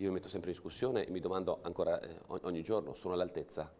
io mi metto sempre in discussione e mi domando ancora eh, ogni giorno, sono all'altezza?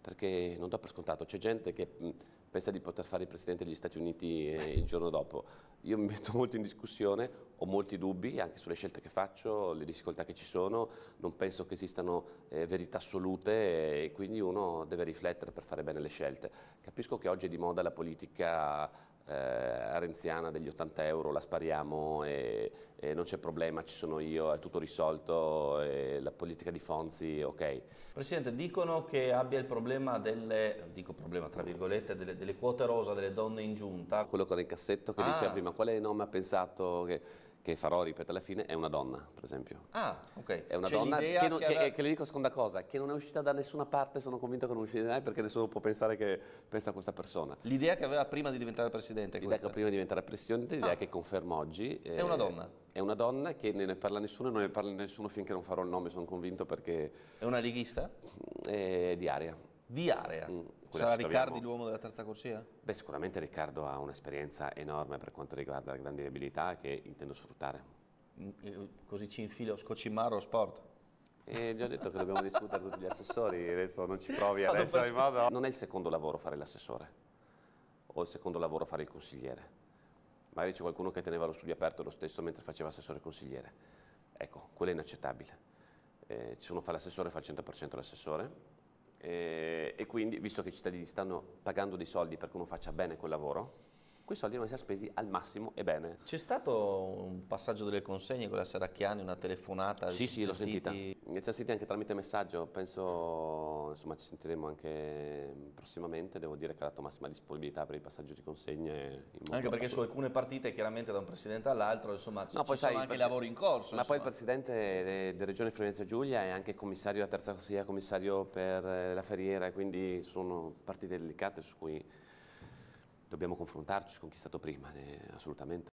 Perché non do per scontato, c'è gente che mh, pensa di poter fare il Presidente degli Stati Uniti eh, il giorno dopo. Io mi metto molto in discussione, ho molti dubbi anche sulle scelte che faccio, le difficoltà che ci sono, non penso che esistano eh, verità assolute e quindi uno deve riflettere per fare bene le scelte. Capisco che oggi è di moda la politica eh, renziana degli 80 euro, la spariamo e, e non c'è problema, ci sono io, è tutto risolto, la politica di Fonzi, ok. Presidente, dicono che abbia il problema delle, dico problema tra virgolette, delle, delle quote rosa delle donne in giunta. Quello che era in cassetto che ah. diceva prima, quale nome ha pensato che che farò, ripeto, alla fine, è una donna, per esempio. Ah, ok. È una donna che, non, che, aveva... che, le dico seconda cosa, che non è uscita da nessuna parte, sono convinto che non è da mai perché nessuno può pensare che pensa a questa persona. L'idea che aveva prima di diventare presidente L'idea che prima di diventare presidente, l'idea ah. che confermo oggi. È una donna? È una donna che non ne parla nessuno e non ne parla nessuno finché non farò il nome, sono convinto perché... È una leghista? È di aria. Di area? Mm. Sarà Riccardi l'uomo della terza corsia? Beh, sicuramente Riccardo ha un'esperienza enorme per quanto riguarda le grandi abilità che intendo sfruttare. Mm, eh, così ci infilo Scocimaro Sport. E gli ho detto che dobbiamo discutere tutti gli assessori, adesso non ci provi adesso in modo... Non è il secondo lavoro fare l'assessore, o il secondo lavoro fare il consigliere. Magari c'è qualcuno che teneva lo studio aperto lo stesso mentre faceva assessore consigliere. Ecco, quello è inaccettabile. Eh, se uno fa l'assessore fa il 100% l'assessore e quindi, visto che i cittadini stanno pagando dei soldi perché uno faccia bene quel lavoro, quei soldi devono essere spesi al massimo e bene. C'è stato un passaggio delle consegne con la Serracchiani, una telefonata? Sì, sì, l'ho sentita. Ci ha sentita anche tramite messaggio, penso insomma ci sentiremo anche prossimamente, devo dire che ha dato massima disponibilità per il passaggio di consegne. Anche perché su alcune partite chiaramente da un presidente all'altro insomma no, ci sono sai, anche lavori in corso. Ma insomma. poi il presidente della regione Friuli Giulia è anche commissario a terza consiglia, commissario per eh, la Ferriera, quindi sono partite delicate su cui dobbiamo confrontarci con chi è stato prima, eh, assolutamente.